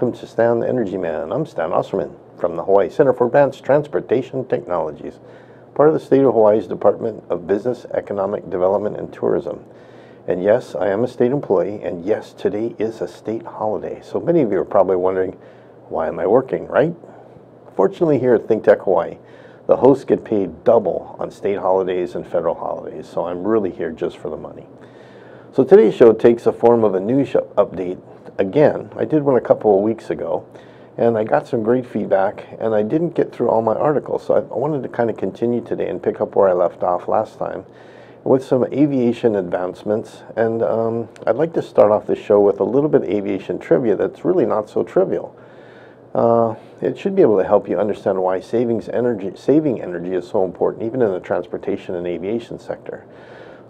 Welcome to Stan the Energy Man. I'm Stan Osserman from the Hawaii Center for Advanced Transportation Technologies, part of the State of Hawaii's Department of Business, Economic Development, and Tourism. And yes, I am a state employee, and yes, today is a state holiday. So many of you are probably wondering, why am I working, right? Fortunately, here at ThinkTech Hawaii, the hosts get paid double on state holidays and federal holidays, so I'm really here just for the money. So today's show takes the form of a news update again. I did one a couple of weeks ago, and I got some great feedback, and I didn't get through all my articles, so I wanted to kind of continue today and pick up where I left off last time with some aviation advancements. And um, I'd like to start off the show with a little bit of aviation trivia that's really not so trivial. Uh, it should be able to help you understand why savings energy, saving energy is so important, even in the transportation and aviation sector.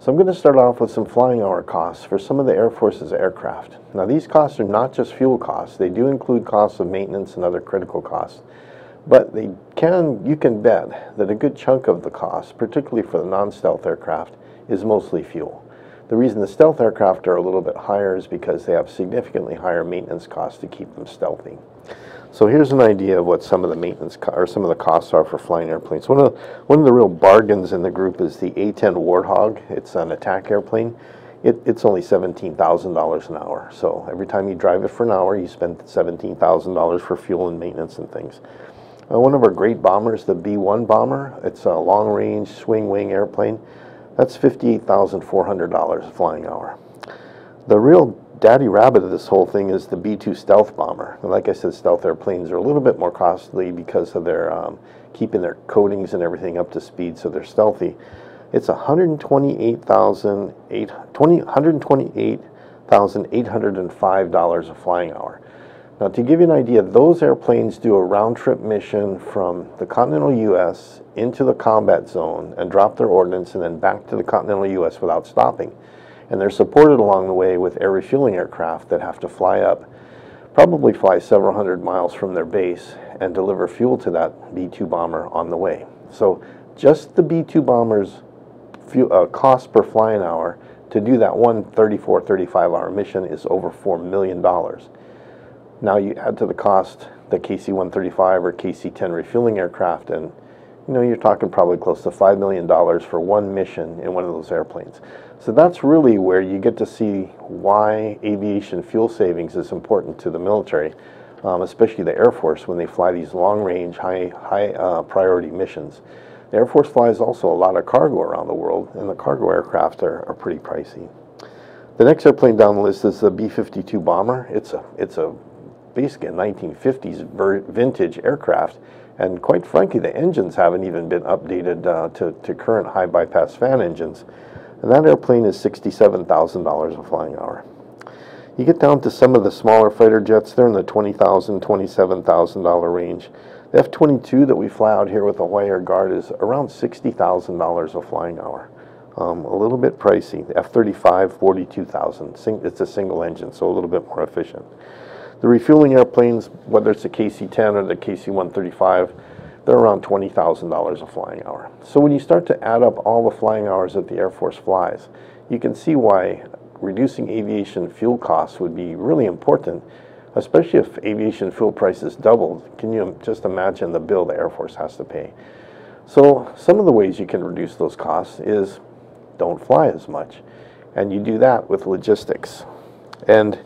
So I'm going to start off with some flying hour costs for some of the Air Force's aircraft. Now these costs are not just fuel costs, they do include costs of maintenance and other critical costs. But they can, you can bet that a good chunk of the cost, particularly for the non-stealth aircraft, is mostly fuel. The reason the stealth aircraft are a little bit higher is because they have significantly higher maintenance costs to keep them stealthy. So here's an idea of what some of the maintenance or some of the costs are for flying airplanes. One of the, one of the real bargains in the group is the A-10 Warthog. It's an attack airplane. It, it's only $17,000 an hour. So every time you drive it for an hour, you spend $17,000 for fuel and maintenance and things. Uh, one of our great bombers, the B-1 bomber, it's a long-range swing-wing airplane. That's $58,400 flying hour. The real daddy rabbit of this whole thing is the B-2 stealth bomber. And like I said, stealth airplanes are a little bit more costly because of their um, keeping their coatings and everything up to speed, so they're stealthy. It's $128,805 a flying hour. Now, to give you an idea, those airplanes do a round trip mission from the continental U.S. into the combat zone and drop their ordnance and then back to the continental U.S. without stopping and they're supported along the way with air refueling aircraft that have to fly up, probably fly several hundred miles from their base and deliver fuel to that B-2 bomber on the way. So just the B-2 bomber's fuel, uh, cost per flying hour to do that one 34, 35 hour mission is over $4 million. Now you add to the cost the KC-135 or KC-10 refueling aircraft and you know, you're talking probably close to $5 million for one mission in one of those airplanes. So that's really where you get to see why aviation fuel savings is important to the military, um, especially the Air Force when they fly these long-range, high, high uh, priority missions. The Air Force flies also a lot of cargo around the world, and the cargo aircraft are, are pretty pricey. The next airplane down the list is the B-52 bomber. It's a, it's a basically a 1950s vintage aircraft, and quite frankly, the engines haven't even been updated uh, to, to current high bypass fan engines. And that airplane is $67,000 a flying hour. You get down to some of the smaller fighter jets, they're in the $20,000, $27,000 range. The F-22 that we fly out here with the Hawaii Air Guard is around $60,000 a flying hour. Um, a little bit pricey. The F-35, 42,000. It's a single engine, so a little bit more efficient. The refueling airplanes, whether it's the KC-10 or the KC-135, they're around $20,000 a flying hour. So when you start to add up all the flying hours that the Air Force flies, you can see why reducing aviation fuel costs would be really important, especially if aviation fuel prices doubled. Can you just imagine the bill the Air Force has to pay? So some of the ways you can reduce those costs is don't fly as much. And you do that with logistics. And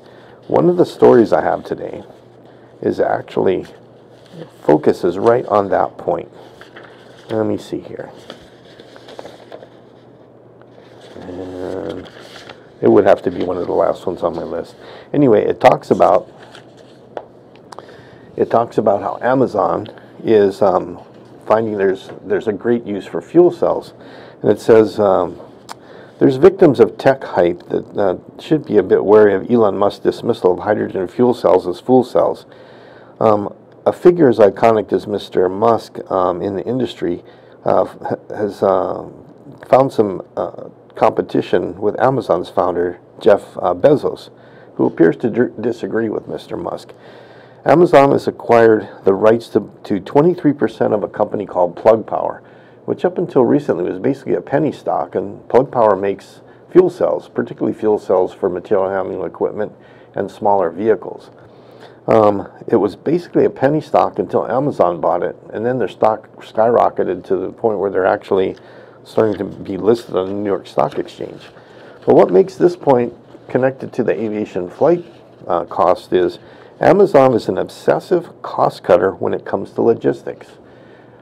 one of the stories I have today is actually focuses right on that point. Let me see here. And it would have to be one of the last ones on my list. Anyway, it talks about it talks about how Amazon is um, finding there's there's a great use for fuel cells, and it says um, there's victims of tech hype that uh, should be a bit wary of Elon Musk's dismissal of hydrogen fuel cells as fuel cells. Um, a figure as iconic as Mr. Musk um, in the industry uh, has uh, found some uh, competition with Amazon's founder, Jeff uh, Bezos, who appears to disagree with Mr. Musk. Amazon has acquired the rights to 23% of a company called Plug Power, which up until recently was basically a penny stock, and Plug Power makes fuel cells, particularly fuel cells for material handling equipment and smaller vehicles. Um, it was basically a penny stock until Amazon bought it, and then their stock skyrocketed to the point where they're actually starting to be listed on the New York Stock Exchange. But what makes this point connected to the aviation flight uh, cost is Amazon is an obsessive cost cutter when it comes to logistics.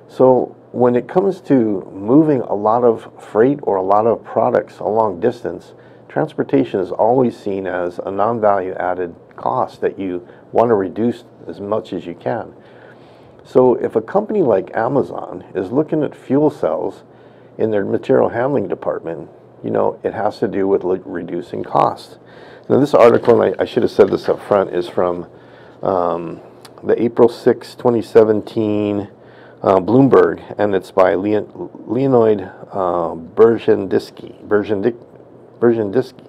So when it comes to moving a lot of freight or a lot of products a long distance, transportation is always seen as a non-value added cost that you want to reduce as much as you can. So if a company like Amazon is looking at fuel cells in their material handling department, you know, it has to do with reducing costs. Now this article, and I, I, should have said this up front, is from um, the April 6, 2017 uh, Bloomberg, and it's by Leon, Leonid uh. Berzhendisky.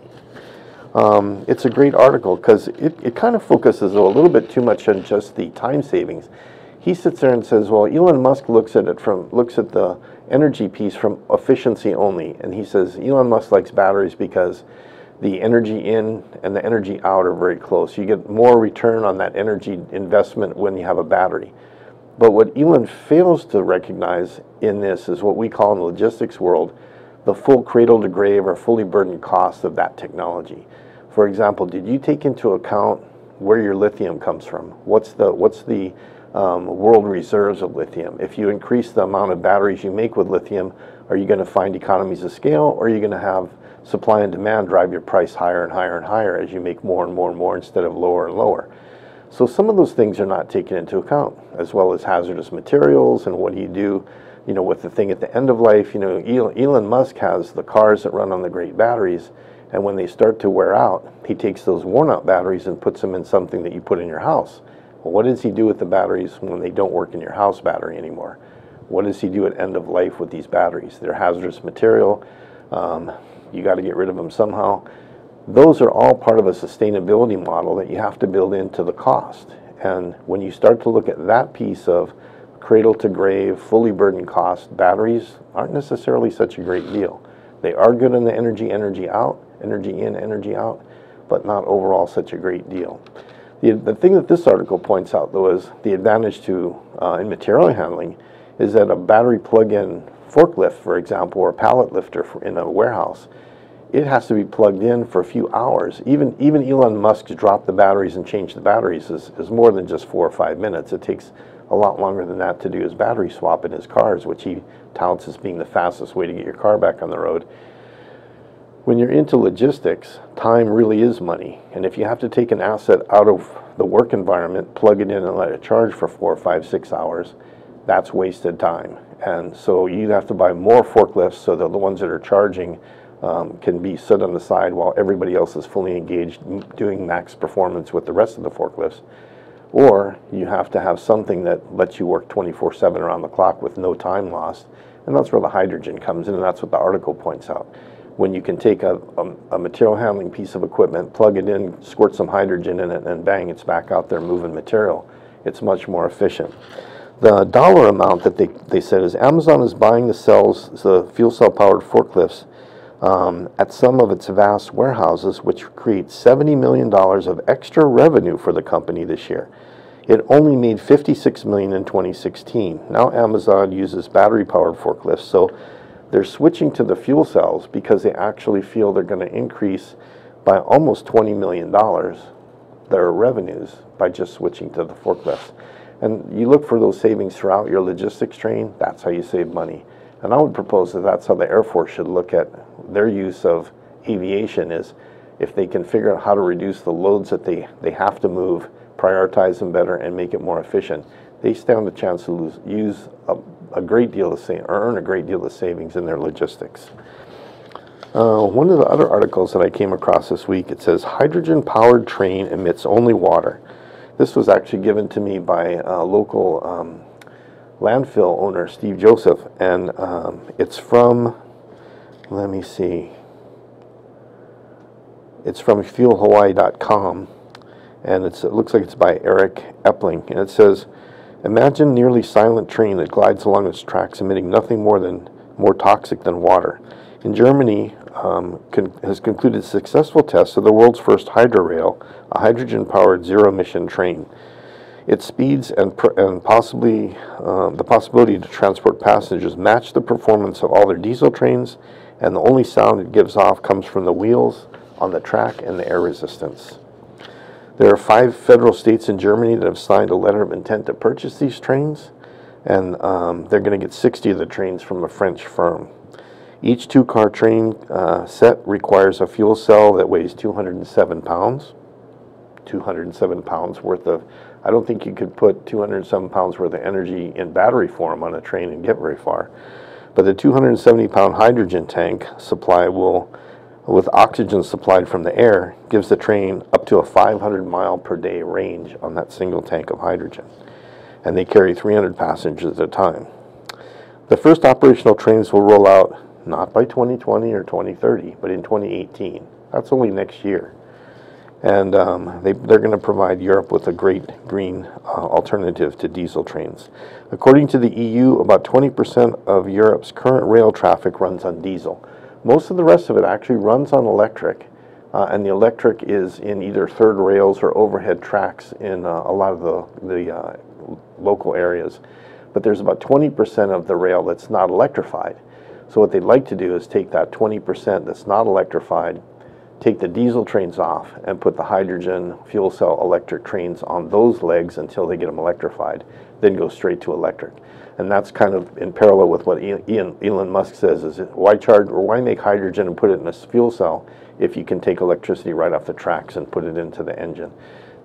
Um, it's a great article because it, it kind of focuses a little bit too much on just the time savings. He sits there and says, well, Elon Musk looks at it from, looks at the energy piece from efficiency only. And he says Elon Musk likes batteries because the energy in and the energy out are very close. You get more return on that energy investment when you have a battery. But what Elon fails to recognize in this is what we call in the logistics world the full cradle to grave or fully burdened cost of that technology. For example, did you take into account where your lithium comes from? What's the what's the um, world reserves of lithium? If you increase the amount of batteries you make with lithium, are you going to find economies of scale, or are you going to have supply and demand drive your price higher and higher and higher as you make more and more and more instead of lower and lower? So some of those things are not taken into account, as well as hazardous materials and what do you do, you know, with the thing at the end of life. You know, Elon Musk has the cars that run on the great batteries, and when they start to wear out, he takes those worn out batteries and puts them in something that you put in your house. Well, what does he do with the batteries when they don't work in your house battery anymore? What does he do at end of life with these batteries? They're hazardous material. Um, you got to get rid of them somehow those are all part of a sustainability model that you have to build into the cost. And when you start to look at that piece of cradle to grave, fully burdened cost, batteries aren't necessarily such a great deal. They are good in the energy, energy out, energy in, energy out, but not overall such a great deal. The, the thing that this article points out, though, is the advantage to uh, in material handling is that a battery plug-in forklift, for example, or a pallet lifter in a warehouse it has to be plugged in for a few hours. Even even Elon Musk's drop the batteries and change the batteries is, is more than just four or five minutes. It takes a lot longer than that to do his battery swap in his cars, which he touts as being the fastest way to get your car back on the road. When you're into logistics, time really is money. And if you have to take an asset out of the work environment, plug it in and let it charge for four, five, six hours, that's wasted time. And so you have to buy more forklifts so that the ones that are charging um, can be set on the side while everybody else is fully engaged doing max performance with the rest of the forklifts. Or you have to have something that lets you work 24 7 around the clock with no time lost. And that's where the hydrogen comes in, and that's what the article points out. When you can take a, a, a material handling piece of equipment, plug it in, squirt some hydrogen in it, and bang, it's back out there moving material. It's much more efficient. The dollar amount that they, they said is Amazon is buying the cells, the fuel cell powered forklifts um, at some of its vast warehouses, which creates $70 million of extra revenue for the company this year. It only made 56 million in 2016. Now Amazon uses battery-powered forklifts, so they're switching to the fuel cells because they actually feel they're going to increase by almost 20 million dollars their revenues by just switching to the forklifts. And you look for those savings throughout your logistics train, that's how you save money. And I would propose that that's how the Air Force should look at their use of aviation is if they can figure out how to reduce the loads that they, they have to move, prioritize them better, and make it more efficient, they stand a chance to lose, use a, a great deal of sa- or earn a great deal of savings in their logistics. Uh, one of the other articles that I came across this week, it says hydrogen powered train emits only water. This was actually given to me by a local um, landfill owner, Steve Joseph, and um, it's from, let me see, it's from fuelhawaii.com, and it looks like it's by Eric Epling, and it says, Imagine nearly silent train that glides along its tracks emitting nothing more than more toxic than water. In Germany, um, con has concluded successful tests of the world's first hydrorail, a hydrogen-powered zero-emission train. Its speeds and, and possibly uh, the possibility to transport passengers match the performance of all their diesel trains, and the only sound it gives off comes from the wheels on the track and the air resistance. There are five federal states in Germany that have signed a letter of intent to purchase these trains, and um, they're going to get 60 of the trains from a French firm. Each two-car train uh, set requires a fuel cell that weighs 207 pounds. 207 pounds worth of, I don't think you could put 207 pounds worth of energy in battery form on a train and get very far. But the 270 pound hydrogen tank supply will, with oxygen supplied from the air, gives the train up to a 500 mile per day range on that single tank of hydrogen. And they carry 300 passengers at a time. The first operational trains will roll out not by 2020 or 2030, but in 2018. That's only next year. And um, they, they're going to provide Europe with a great green uh, alternative to diesel trains. According to the EU, about 20% of Europe's current rail traffic runs on diesel. Most of the rest of it actually runs on electric, uh, and the electric is in either third rails or overhead tracks in uh, a lot of the, the uh, local areas. But there's about 20% of the rail that's not electrified. So what they'd like to do is take that 20% that's not electrified, take the diesel trains off, and put the hydrogen fuel cell electric trains on those legs until they get them electrified, then go straight to electric. And that's kind of in parallel with what Ian, Elon Musk says is why charge or why make hydrogen and put it in a fuel cell if you can take electricity right off the tracks and put it into the engine.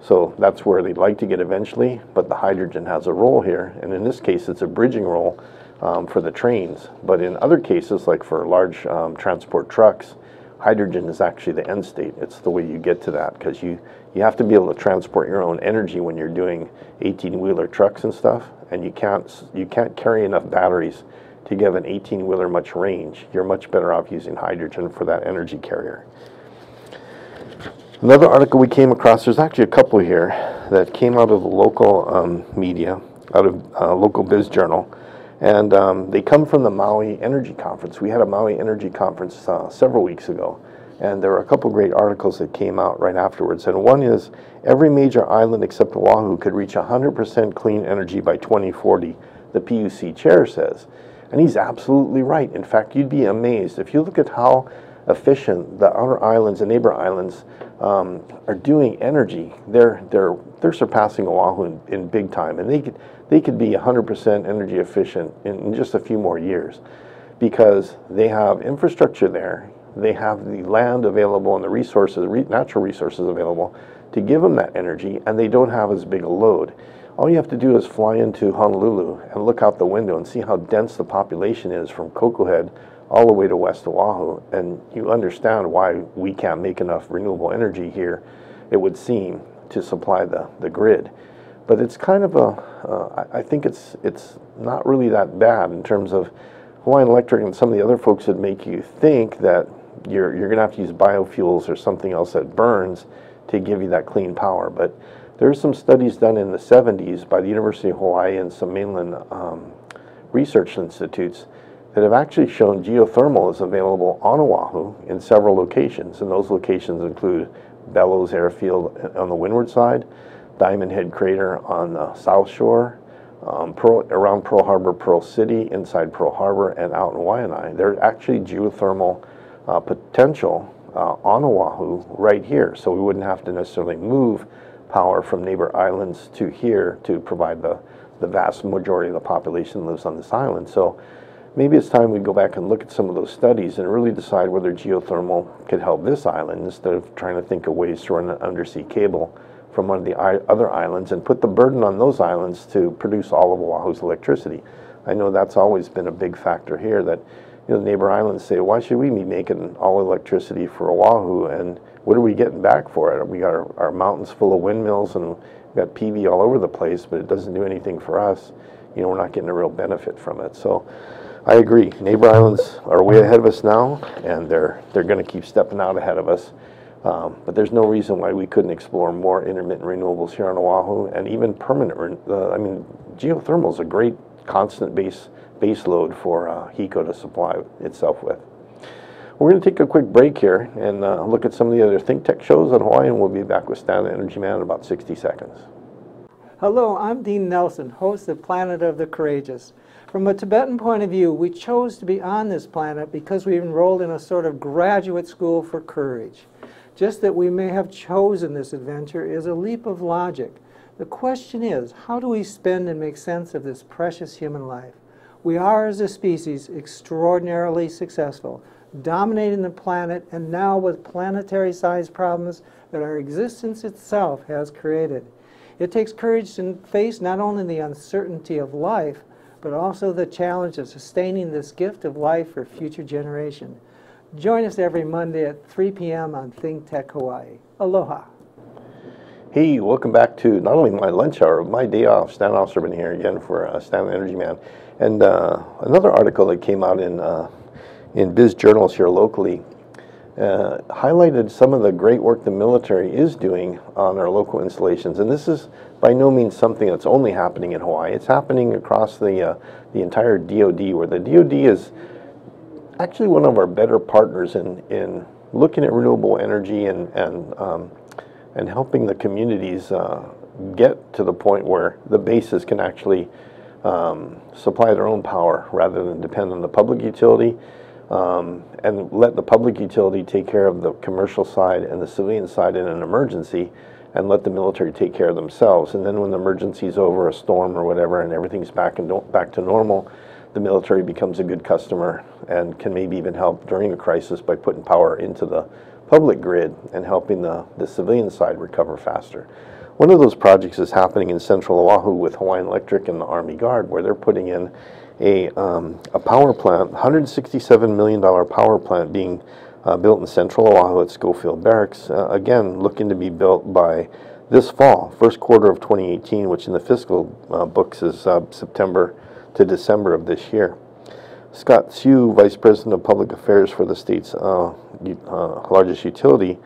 So that's where they'd like to get eventually, but the hydrogen has a role here, and in this case it's a bridging role um, for the trains. But in other cases, like for large um, transport trucks, hydrogen is actually the end state. It's the way you get to that because you, you have to be able to transport your own energy when you're doing 18-wheeler trucks and stuff, and you can't, you can't carry enough batteries to give an 18-wheeler much range. You're much better off using hydrogen for that energy carrier. Another article we came across, there's actually a couple here that came out of the local um, media, out of uh, local biz journal, and um, they come from the Maui Energy Conference. We had a Maui Energy Conference uh, several weeks ago, and there were a couple great articles that came out right afterwards. And one is every major island except Oahu could reach 100% clean energy by 2040, the PUC chair says. And he's absolutely right. In fact, you'd be amazed if you look at how efficient the outer islands, and neighbor islands, um, are doing energy. They're they're they're surpassing Oahu in, in big time, and they could they could be 100% energy efficient in, in just a few more years, because they have infrastructure there. They have the land available and the resources, re natural resources available, to give them that energy, and they don't have as big a load. All you have to do is fly into Honolulu and look out the window and see how dense the population is from Koko Head all the way to West Oahu, and you understand why we can't make enough renewable energy here, it would seem, to supply the, the grid. But it's kind of a, uh, I think it's, it's not really that bad in terms of Hawaiian Electric and some of the other folks that make you think that you're, you're going to have to use biofuels or something else that burns to give you that clean power. But there's some studies done in the 70s by the University of Hawaii and some mainland um, research institutes that have actually shown geothermal is available on Oahu in several locations, and those locations include Bellows Airfield on the windward side, Diamond Head Crater on the south shore, um, Pearl, around Pearl Harbor, Pearl City, inside Pearl Harbor, and out in Waianae. There's actually geothermal uh, potential uh, on Oahu right here, so we wouldn't have to necessarily move power from neighbor islands to here to provide the, the vast majority of the population lives on this island. So maybe it's time we go back and look at some of those studies and really decide whether geothermal could help this island instead of trying to think of ways to run an undersea cable from one of the other islands and put the burden on those islands to produce all of Oahu's electricity. I know that's always been a big factor here that you know, the neighbor islands say, why should we be making all electricity for Oahu and what are we getting back for it? We got our, our mountains full of windmills and got PV all over the place, but it doesn't do anything for us. You know, we're not getting a real benefit from it. So I agree. Neighbor islands are way ahead of us now, and they're they're going to keep stepping out ahead of us. Um, but there's no reason why we couldn't explore more intermittent renewables here on Oahu, and even permanent. Uh, I mean, geothermal is a great constant base base load for uh, HECO to supply itself with. We're going to take a quick break here and uh, look at some of the other think tech shows on Hawaii, and we'll be back with Stan Energy Man in about 60 seconds. Hello, I'm Dean Nelson, host of Planet of the Courageous. From a Tibetan point of view, we chose to be on this planet because we enrolled in a sort of graduate school for courage. Just that we may have chosen this adventure is a leap of logic. The question is, how do we spend and make sense of this precious human life? We are, as a species, extraordinarily successful, dominating the planet and now with planetary-sized problems that our existence itself has created. It takes courage to face not only the uncertainty of life, but also the challenge of sustaining this gift of life for future generation. Join us every Monday at 3 p.m. on Think Tech Hawaii. Aloha. Hey, welcome back to not only my lunch hour, but my day off. Stan Osserman here again for uh, Stan Energy Man. And uh, another article that came out in, uh, in Biz Journals here locally uh, highlighted some of the great work the military is doing on our local installations. And this is by no means something that's only happening in Hawaii. It's happening across the, uh, the entire DoD, where the DoD is actually one of our better partners in, in looking at renewable energy and, and, um, and helping the communities uh, get to the point where the bases can actually um, supply their own power rather than depend on the public utility um, and let the public utility take care of the commercial side and the civilian side in an emergency and let the military take care of themselves. And then when the emergency is over, a storm or whatever, and everything's back, and back to normal, the military becomes a good customer and can maybe even help during a crisis by putting power into the public grid and helping the, the civilian side recover faster. One of those projects is happening in central Oahu with Hawaiian Electric and the Army Guard, where they're putting in a, um, a power plant, $167 million power plant being uh, built in central Oahu at Schofield Barracks. Uh, again, looking to be built by this fall, first quarter of 2018, which in the fiscal uh, books is uh, September to December of this year. Scott Seu, Vice President of Public Affairs for the state's uh, uh, largest utility,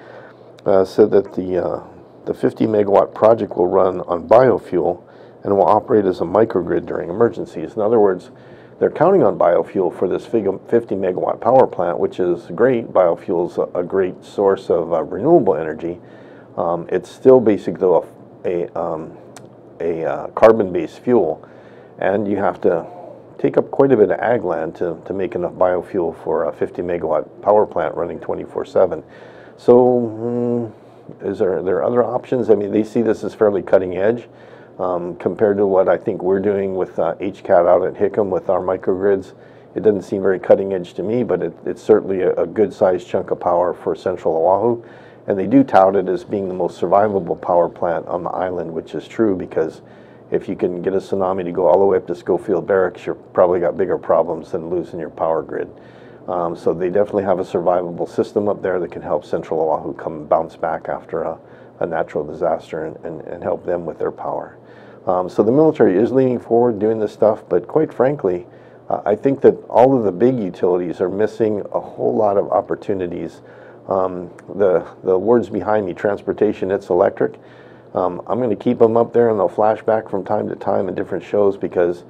said that the, the 50 megawatt project will run on biofuel and will operate as a microgrid during emergencies. In other words, they're counting on biofuel for this 50 megawatt power plant, which is great. Biofuel is a, great source of uh, renewable energy. Um, it's still basically though a, a, um, a uh, carbon-based fuel, and you have to take up quite a bit of ag land to, to make enough biofuel for a 50 megawatt power plant running 24-7. So, mm, is there, there other options? I mean, they see this as fairly cutting edge um, compared to what I think we're doing with uh, HCAT out at Hickam with our microgrids. It doesn't seem very cutting edge to me, but it, it's certainly a, a good sized chunk of power for central Oahu. And they do tout it as being the most survivable power plant on the island, which is true because if you can get a tsunami to go all the way up to Schofield Barracks, you've probably got bigger problems than losing your power grid. Um, so they definitely have a survivable system up there that can help Central Oahu come bounce back after a, a natural disaster and, and, and help them with their power. Um, so the military is leaning forward doing this stuff, but quite frankly, uh, I think that all of the big utilities are missing a whole lot of opportunities. Um, the, the words behind me, transportation, it's electric. Um, I'm going to keep them up there and they'll flash back from time to time in different shows because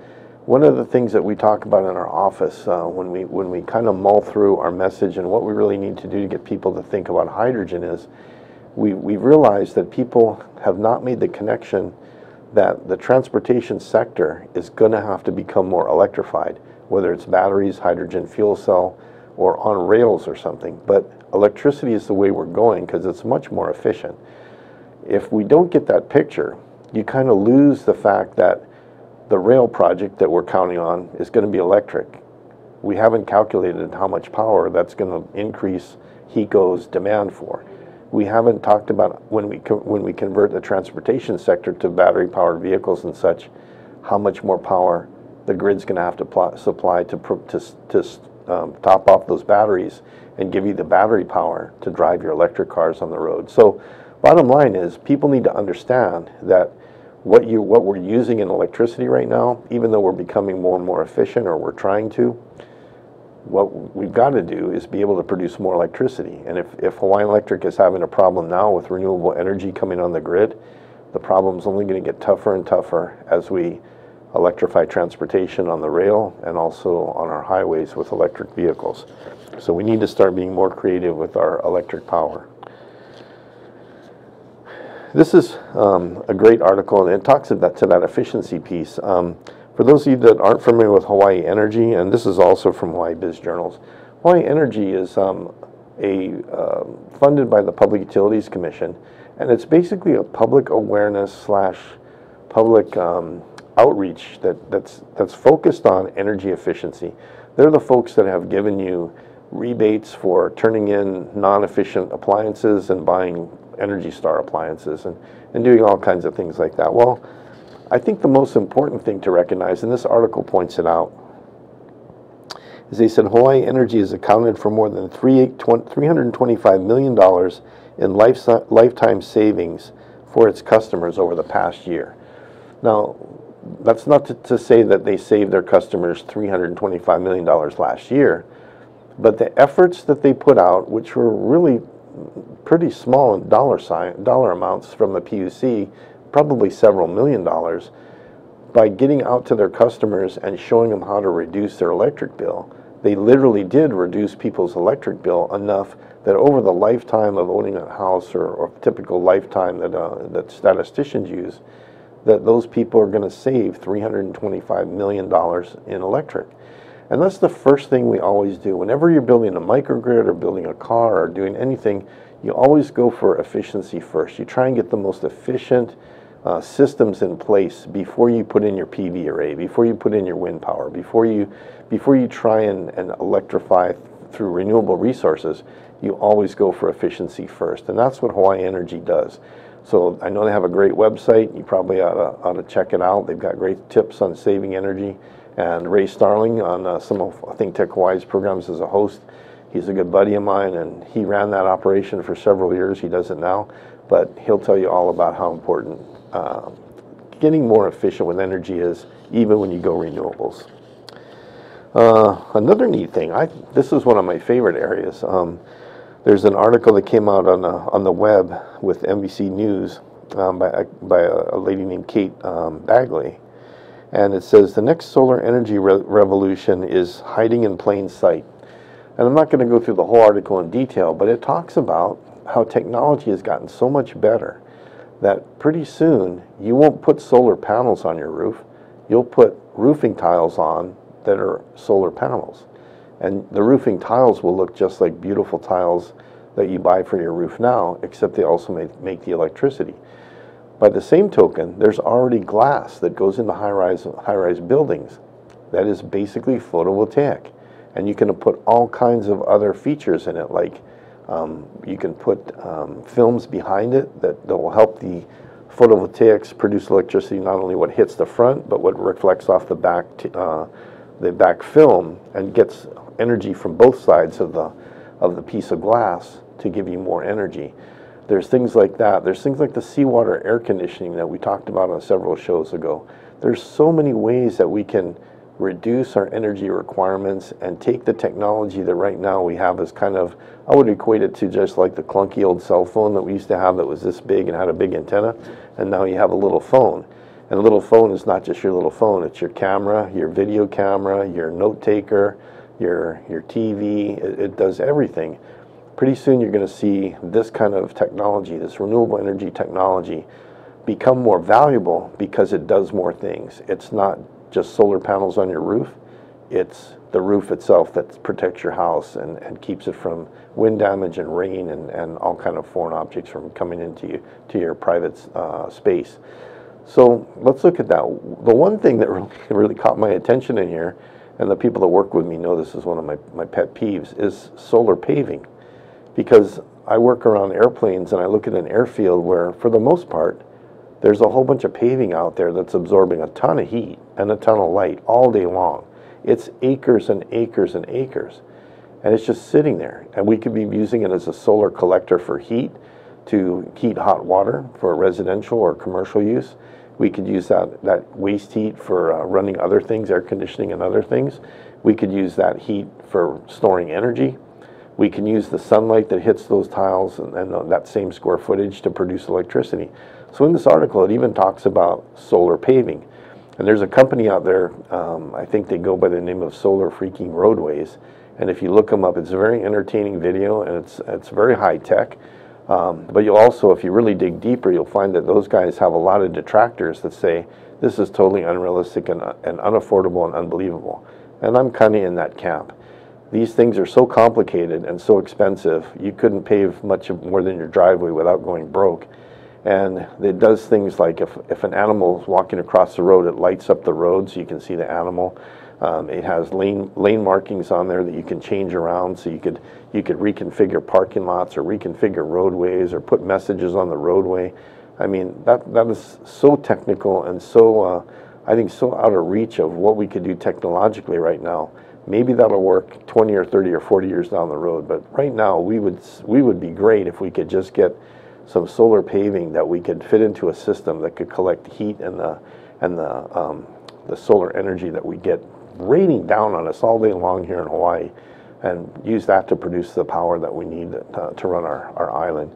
one of the things that we talk about in our office uh, when we when we kind of mull through our message and what we really need to do to get people to think about hydrogen is we, we realize that people have not made the connection that the transportation sector is going to have to become more electrified, whether it's batteries, hydrogen fuel cell, or on rails or something. But electricity is the way we're going because it's much more efficient. If we don't get that picture, you kind of lose the fact that the rail project that we're counting on is going to be electric. We haven't calculated how much power that's going to increase HECO's demand for we haven't talked about when we when we convert the transportation sector to battery powered vehicles and such, how much more power the grid's going to have to supply to to, to um, top off those batteries and give you the battery power to drive your electric cars on the road. So, bottom line is people need to understand that what you what we're using in electricity right now, even though we're becoming more and more efficient or we're trying to, what we've got to do is be able to produce more electricity. And if, if Hawaiian Electric is having a problem now with renewable energy coming on the grid, the problem's only going to get tougher and tougher as we electrify transportation on the rail and also on our highways with electric vehicles. So we need to start being more creative with our electric power. this is um, a great article, and it talks about to that efficiency piece. Um, for those of you that aren't familiar with Hawaii Energy, and this is also from Hawaii Biz Journals, Hawaii Energy is um, a uh, funded by the Public Utilities Commission, and it's basically a public awareness slash public um, outreach that, that's that's focused on energy efficiency. They're the folks that have given you rebates for turning in non-efficient appliances and buying Energy Star appliances and, and doing all kinds of things like that. Well, I think the most important thing to recognize, and this article points it out, is they said Hawaii Energy has accounted for more than $325 million in life, lifetime savings for its customers over the past year. Now, that's not to, to say that they saved their customers $325 million last year, but the efforts that they put out, which were really pretty small dollar sign, dollar amounts from the PUC, probably several million dollars, by getting out to their customers and showing them how to reduce their electric bill. They literally did reduce people's electric bill enough that over the lifetime of owning a house or, or typical lifetime that, uh, that statisticians use, that those people are going to save $325 million in electric. And that's the first thing we always do. Whenever you're building a microgrid or building a car or doing anything, you always go for efficiency first. You try and get the most efficient uh, systems in place before you put in your PV array, before you put in your wind power, before you, before you try and, and electrify through renewable resources, you always go for efficiency first. And that's what Hawaii Energy does. So I know they have a great website. You probably ought to, ought to check it out. They've got great tips on saving energy. And Ray Starling on uh, some of I think Tech Hawaii's programs as a host. He's a good buddy of mine, and he ran that operation for several years. He does it now, but he'll tell you all about how important uh, getting more efficient with energy is, even when you go renewables. Uh, another neat thing, I this is one of my favorite areas. Um, there's an article that came out on, uh, on the web with NBC News um, by, by a, a, lady named Kate um, Bagley. And it says the next solar energy re revolution is hiding in plain sight. And I'm not going to go through the whole article in detail, but it talks about how technology has gotten so much better that pretty soon you won't put solar panels on your roof. You'll put roofing tiles on that are solar panels. And the roofing tiles will look just like beautiful tiles that you buy for your roof now, except they also make, make the electricity. By the same token, there's already glass that goes into high-rise high-rise buildings that is basically photovoltaic. And you can put all kinds of other features in it, like um, you can put um, films behind it that, that will help the photovoltaics produce electricity, not only what hits the front, but what reflects off the back, uh, the back film and gets energy from both sides of the, of the piece of glass to give you more energy. There's things like that. There's things like the seawater air conditioning that we talked about on several shows ago. There's so many ways that we can reduce our energy requirements and take the technology that right now we have as kind of, I would equate it to just like the clunky old cell phone that we used to have that was this big and had a big antenna, and now you have a little phone. And a little phone is not just your little phone, it's your camera, your video camera, your note taker, your, your TV, it, it does everything. Pretty soon you're going to see this kind of technology, this renewable energy technology, become more valuable because it does more things. It's not just solar panels on your roof, it's the roof itself that protects your house and, and keeps it from wind damage and rain and, and all kind of foreign objects from coming into you, to your private uh, space. So let's look at that. The one thing that really, really caught my attention in here and the people that work with me know this is one of my, my pet peeves, is solar paving. Because I work around airplanes and I look at an airfield where, for the most part, there's a whole bunch of paving out there that's absorbing a ton of heat and a ton of light all day long. It's acres and acres and acres. And it's just sitting there. And we could be using it as a solar collector for heat to heat hot water for residential or commercial use. We could use that, that waste heat for uh, running other things, air conditioning and other things. We could use that heat for storing energy. We can use the sunlight that hits those tiles and, and that same square footage to produce electricity. So in this article, it even talks about solar paving. And there's a company out there, um, I think they go by the name of Solar Freaking Roadways. And if you look them up, it's a very entertaining video and it's, it's very high tech. Um, but you'll also, if you really dig deeper, you'll find that those guys have a lot of detractors that say this is totally unrealistic and, and unaffordable and unbelievable. And I'm kind of in that camp. These things are so complicated and so expensive, you couldn't pave much more than your driveway without going broke. And it does things like if, if an animal is walking across the road, it lights up the road so you can see the animal. Um, it has lane lane markings on there that you can change around, so you could you could reconfigure parking lots or reconfigure roadways or put messages on the roadway. I mean that that is so technical and so uh, I think so out of reach of what we could do technologically right now. Maybe that'll work 20 or 30 or 40 years down the road, but right now we would we would be great if we could just get some solar paving that we could fit into a system that could collect heat and the and the um, the solar energy that we get raining down on us all day long here in Hawaii and use that to produce the power that we need to, to run our, our island.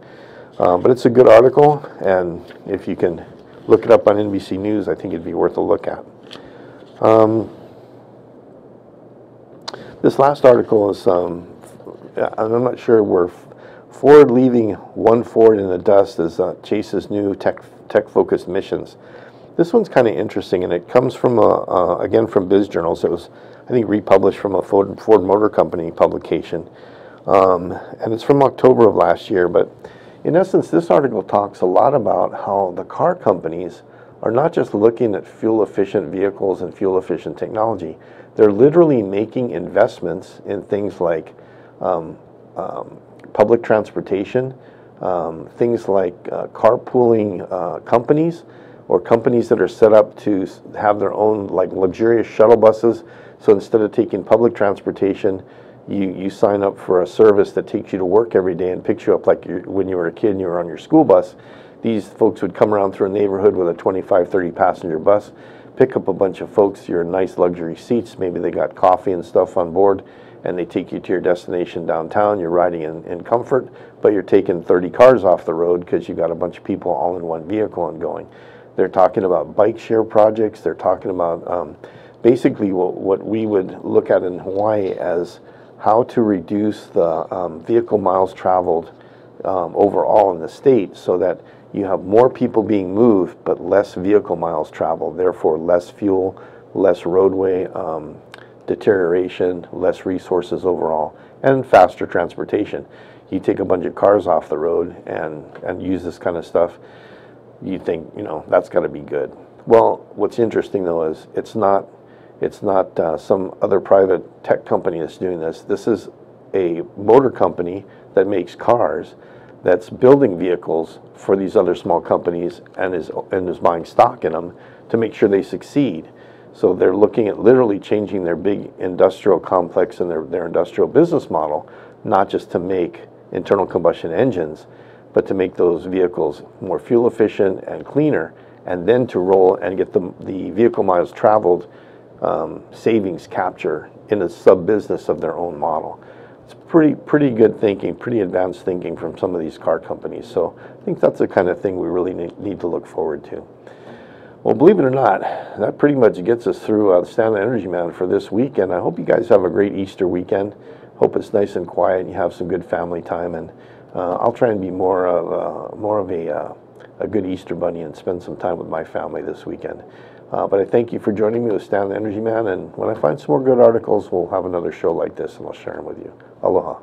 Um, but it's a good article, and if you can look it up on NBC News, I think it'd be worth a look at. Um, this last article is, um, I'm not sure where Ford leaving one Ford in the dust is uh, Chase's new tech tech focused missions. This one's kind of interesting, and it comes from, a, uh, again, from Biz Journals. It was, I think, republished from a Ford, Ford Motor Company publication. Um, and it's from October of last year. But in essence, this article talks a lot about how the car companies are not just looking at fuel efficient vehicles and fuel efficient technology, they're literally making investments in things like um, um, public transportation, um, things like uh, carpooling uh, companies or companies that are set up to have their own like luxurious shuttle buses. So instead of taking public transportation, you, you sign up for a service that takes you to work every day and picks you up like when you were a kid and you were on your school bus. These folks would come around through a neighborhood with a 25, 30 passenger bus, pick up a bunch of folks, your nice luxury seats, maybe they got coffee and stuff on board, and they take you to your destination downtown. You're riding in, in comfort, but you're taking 30 cars off the road because you've got a bunch of people all in one vehicle and going. They're talking about bike share projects. They're talking about um, basically what, what we would look at in Hawaii as how to reduce the um, vehicle miles traveled um, overall in the state so that you have more people being moved but less vehicle miles traveled, therefore less fuel, less roadway um, deterioration, less resources overall, and faster transportation. You take a bunch of cars off the road and, and use this kind of stuff you think, you know, that's got to be good. Well, what's interesting though is it's not it's not uh, some other private tech company that's doing this. This is a motor company that makes cars that's building vehicles for these other small companies and is and is buying stock in them to make sure they succeed. So they're looking at literally changing their big industrial complex and their, their industrial business model, not just to make internal combustion engines, but to make those vehicles more fuel efficient and cleaner, and then to roll and get the, the vehicle miles traveled um, savings capture in a sub business of their own model. It's pretty pretty good thinking, pretty advanced thinking from some of these car companies. So I think that's the kind of thing we really need, need to look forward to. Well, believe it or not, that pretty much gets us through uh, Stan Energy Man for this weekend. I hope you guys have a great Easter weekend. Hope it's nice and quiet and you have some good family time. And uh, I'll try and be more of a, more of a, uh, a good Easter bunny and spend some time with my family this weekend. Uh, but I thank you for joining me with Stan the Energy Man, and when I find some more good articles, we'll have another show like this, and I'll share them with you. Aloha.